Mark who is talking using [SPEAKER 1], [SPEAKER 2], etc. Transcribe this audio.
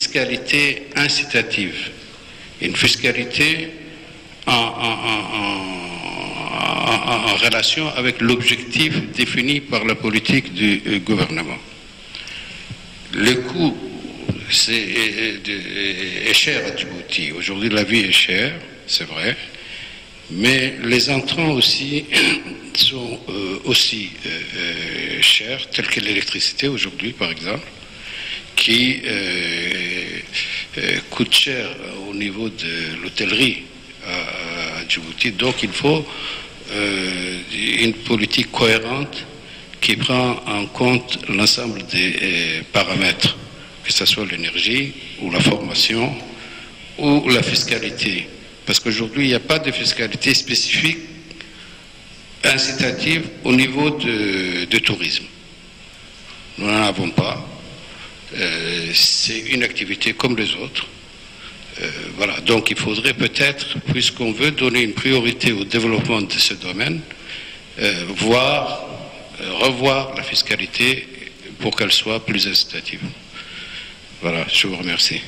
[SPEAKER 1] fiscalité incitative, une fiscalité en, relation avec l'objectif défini par la politique du euh, gouvernement. Le coût est, cher à Djibouti. Aujourd'hui, la vie est chère, c'est vrai, mais les entrants aussi sont euh, aussi euh, chers, tels que l'électricité aujourd'hui, par exemple qui coûte cher au niveau de l'hôtellerie à, Djibouti. Donc il faut euh, une politique cohérente qui prend en compte l'ensemble des paramètres, que ce soit l'énergie ou la formation ou la fiscalité. Parce qu'aujourd'hui, il n'y a pas de fiscalité spécifique incitative au niveau de, de tourisme. Nous n'en avons pas. Euh, c'est une activité comme les autres. Euh, voilà, donc il faudrait peut-être, puisqu'on veut donner une priorité au développement de ce domaine, euh, voir, revoir la fiscalité pour qu'elle soit plus incitative. Voilà, je vous remercie.